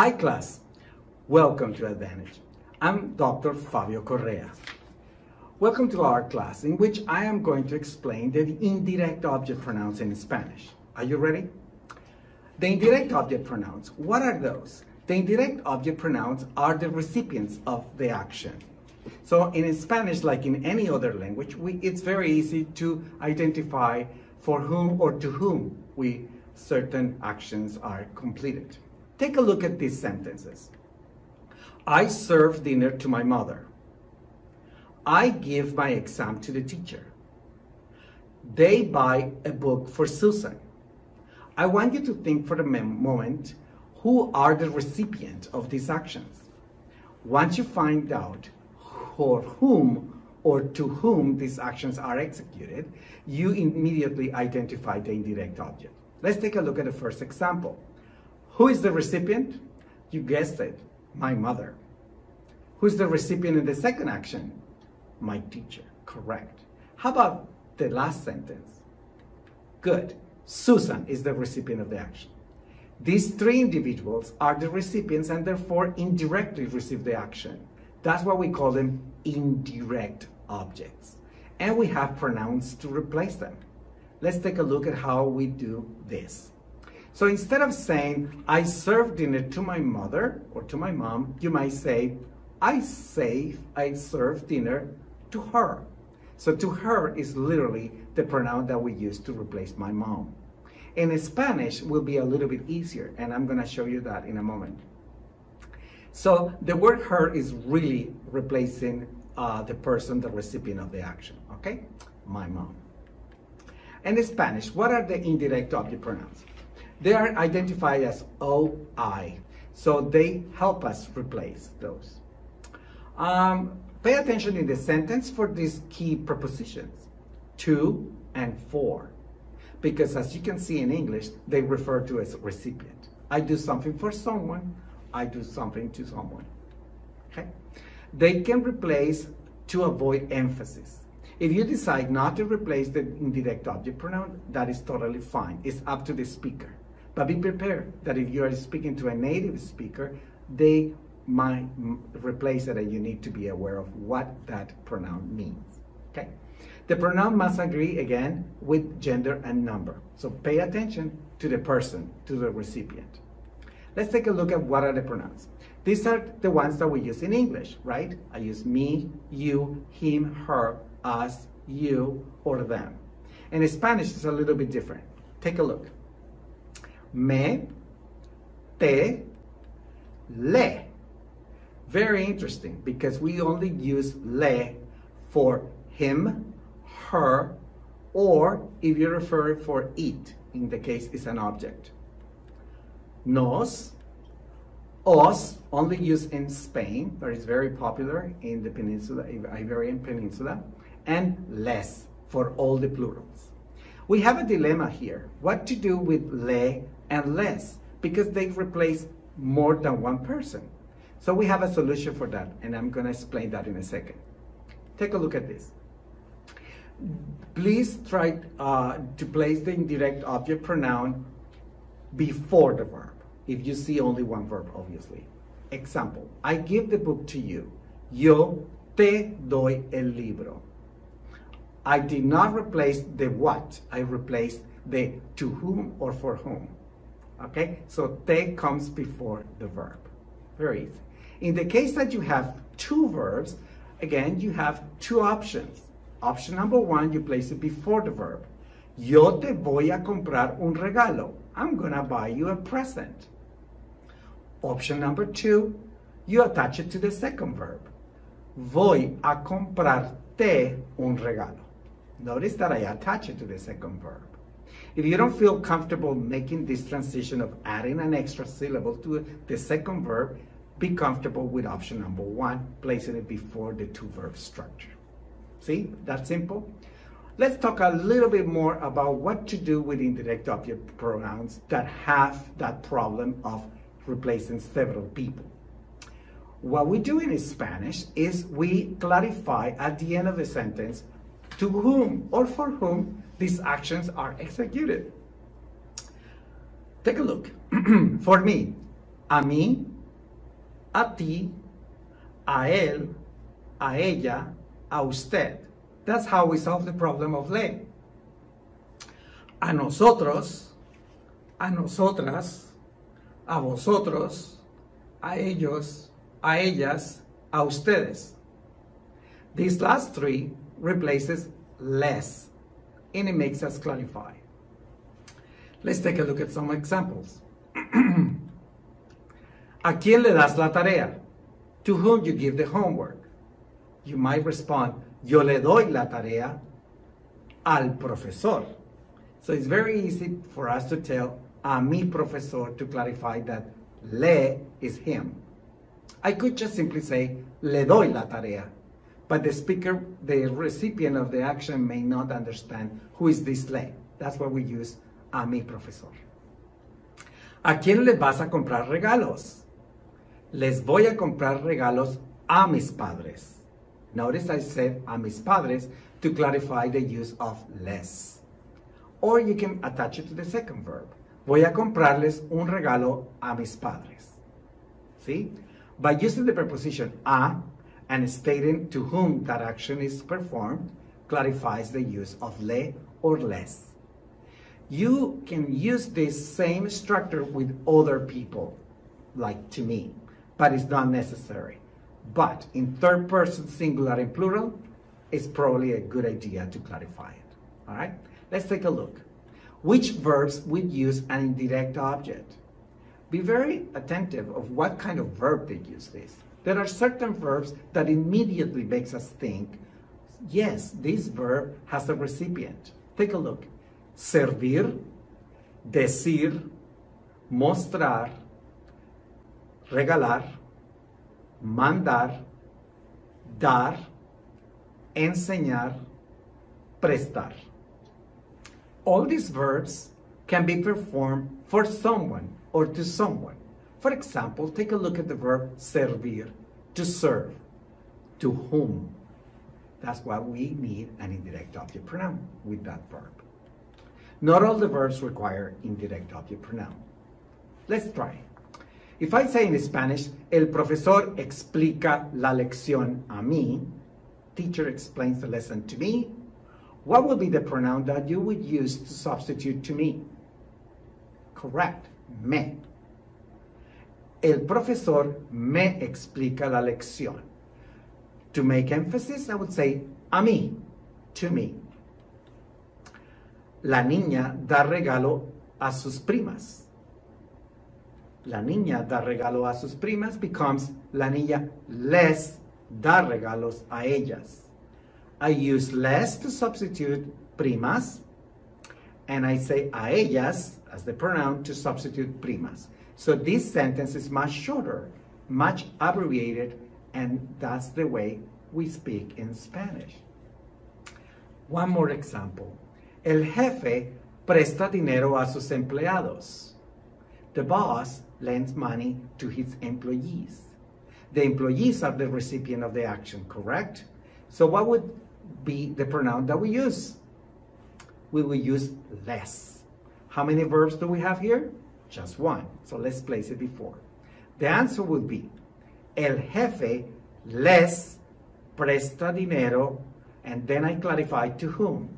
Hi class, welcome to EdVantage. I'm Dr. Fabio Correa. Welcome to our class in which I am going to explain the indirect object pronouns in Spanish. Are you ready? The indirect object pronouns, what are those? The indirect object pronouns are the recipients of the action. So in Spanish, like in any other language, we, it's very easy to identify for whom or to whom we certain actions are completed. Take a look at these sentences. I serve dinner to my mother. I give my exam to the teacher. They buy a book for Susan. I want you to think for a moment who are the recipient of these actions. Once you find out for whom or to whom these actions are executed, you immediately identify the indirect object. Let's take a look at the first example. Who is the recipient? You guessed it, my mother. Who's the recipient in the second action? My teacher, correct. How about the last sentence? Good. Susan is the recipient of the action. These three individuals are the recipients and therefore indirectly receive the action. That's why we call them indirect objects. And we have pronouns to replace them. Let's take a look at how we do this. So instead of saying, I serve dinner to my mother or to my mom, you might say, I save, I serve dinner to her. So to her is literally the pronoun that we use to replace my mom. In Spanish will be a little bit easier, and I'm gonna show you that in a moment. So the word her is really replacing uh, the person, the recipient of the action, okay? My mom. In Spanish, what are the indirect object pronouns? They are identified as OI, so they help us replace those. Um, pay attention in the sentence for these key prepositions, to and for, because as you can see in English, they refer to as recipient. I do something for someone, I do something to someone. Okay? They can replace to avoid emphasis. If you decide not to replace the indirect object pronoun, that is totally fine. It's up to the speaker. But be prepared that if you are speaking to a native speaker, they might replace it and you need to be aware of what that pronoun means. Okay? The pronoun must agree again with gender and number. So pay attention to the person, to the recipient. Let's take a look at what are the pronouns. These are the ones that we use in English, right? I use me, you, him, her, us, you, or them. In Spanish, it's a little bit different. Take a look. Me, te, le. Very interesting because we only use le for him, her, or if you refer for it, in the case it's an object nos, os, only used in Spain, but it's very popular in the peninsula, Iberian Peninsula, and les for all the plurals. We have a dilemma here, what to do with le and les because they replace more than one person. So we have a solution for that, and I'm gonna explain that in a second. Take a look at this. Please try uh, to place the indirect object pronoun before the verb, if you see only one verb, obviously. Example, I give the book to you. Yo te doy el libro. I did not replace the what, I replaced the to whom or for whom. Okay, so te comes before the verb. Very easy. In the case that you have two verbs, again, you have two options. Option number one, you place it before the verb. Yo te voy a comprar un regalo. I'm going to buy you a present. Option number two, you attach it to the second verb. Voy a comprarte un regalo. Notice that I attach it to the second verb. If you don't feel comfortable making this transition of adding an extra syllable to the second verb, be comfortable with option number one, placing it before the two verb structure. See, that simple? Let's talk a little bit more about what to do with indirect object pronouns that have that problem of replacing several people. What we do in Spanish is we clarify at the end of the sentence to whom or for whom these actions are executed. Take a look. for me, a mí, a ti, a él, a ella, a usted. That's how we solve the problem of le. A nosotros, a nosotras, a vosotros, a ellos, a ellas, a ustedes. These last three replaces les, and it makes us clarify. Let's take a look at some examples. ¿A quién le das la tarea? To whom you give the homework. You might respond, yo le doy la tarea al profesor. So it's very easy for us to tell a mi profesor to clarify that le is him. I could just simply say, le doy la tarea. But the speaker, the recipient of the action may not understand who is this le. That's why we use a mi profesor. ¿A quién le vas a comprar regalos? Les voy a comprar regalos a mis padres. Notice I said a mis padres to clarify the use of les. Or you can attach it to the second verb. Voy a comprarles un regalo a mis padres. See? By using the preposition a and stating to whom that action is performed, clarifies the use of le or les. You can use this same structure with other people, like to me, but it's not necessary. But in third person singular and plural, it's probably a good idea to clarify it. All right, let's take a look. Which verbs would use an indirect object? Be very attentive of what kind of verb they use this. There are certain verbs that immediately makes us think, yes, this verb has a recipient. Take a look. Servir, decir, mostrar, regalar, mandar, dar, enseñar, prestar. All these verbs can be performed for someone or to someone. For example, take a look at the verb servir, to serve. To whom? That's why we need an indirect object pronoun with that verb. Not all the verbs require indirect object pronoun. Let's try. If I say in Spanish, el profesor explica la lección a mí, teacher explains the lesson to me, what would be the pronoun that you would use to substitute to me? Correct, me. El profesor me explica la lección. To make emphasis, I would say a mí, to me. La niña da regalo a sus primas. La niña da regalo a sus primas becomes la niña les da regalos a ellas. I use les to substitute primas, and I say a ellas as the pronoun to substitute primas. So this sentence is much shorter, much abbreviated, and that's the way we speak in Spanish. One more example. El jefe presta dinero a sus empleados. The boss lends money to his employees. The employees are the recipient of the action, correct? So what would be the pronoun that we use? We will use les. How many verbs do we have here? Just one. So let's place it before. The answer would be, el jefe les presta dinero, and then I clarify to whom,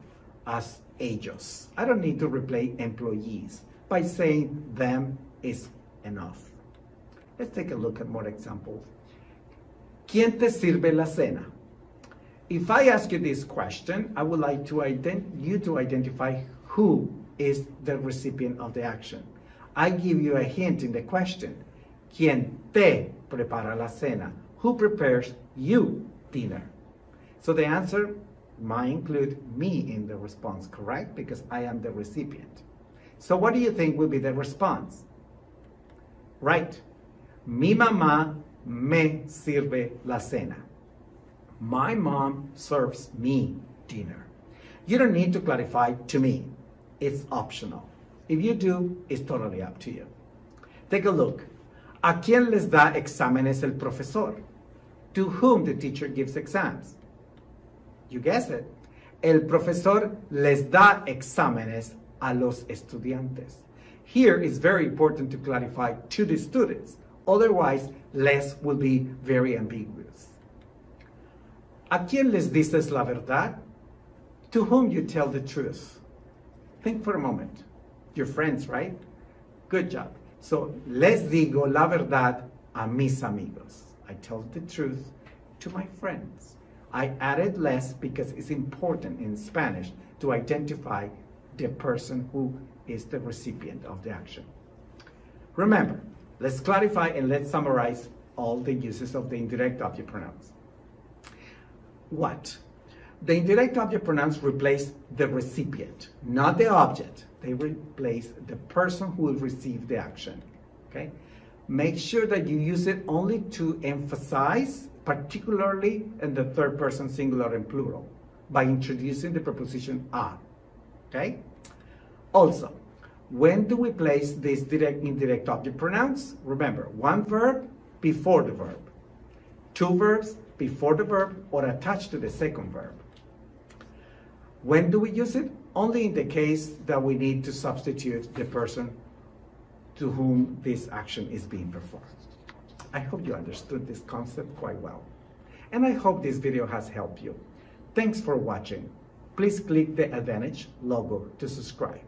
as ellos. I don't need to replace employees. By saying them is enough. Let's take a look at more examples. ¿Quién te sirve la cena? If I ask you this question, I would like to you to identify who is the recipient of the action. I give you a hint in the question. ¿Quién te prepara la cena? Who prepares you dinner? So the answer might include me in the response, correct? Because I am the recipient. So what do you think will be the response? Right. Mi mamá me sirve la cena. My mom serves me dinner. You don't need to clarify to me. It's optional. If you do, it's totally up to you. Take a look. ¿A quién les da exámenes el profesor? To whom the teacher gives exams? You guess it. El profesor les da exámenes a los estudiantes. Here it's very important to clarify to the students. Otherwise, les will be very ambiguous. ¿A quién les dices la verdad? To whom you tell the truth. Think for a moment. Your friends, right? Good job. So, les digo la verdad a mis amigos. I tell the truth to my friends. I added les because it's important in Spanish to identify the person who is the recipient of the action. Remember, let's clarify and let's summarize all the uses of the indirect object pronouns. What? The indirect object pronouns replace the recipient, not the object. They replace the person who will receive the action. Okay? Make sure that you use it only to emphasize, particularly in the third person singular and plural, by introducing the preposition a. Okay? Also, when do we place these direct indirect object pronouns? Remember, one verb before the verb, two verbs before the verb or attached to the second verb. When do we use it? Only in the case that we need to substitute the person to whom this action is being performed. I hope you understood this concept quite well. And I hope this video has helped you. Thanks for watching. Please click the EdVantage logo to subscribe.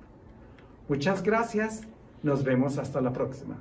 Muchas gracias. Nos vemos hasta la próxima.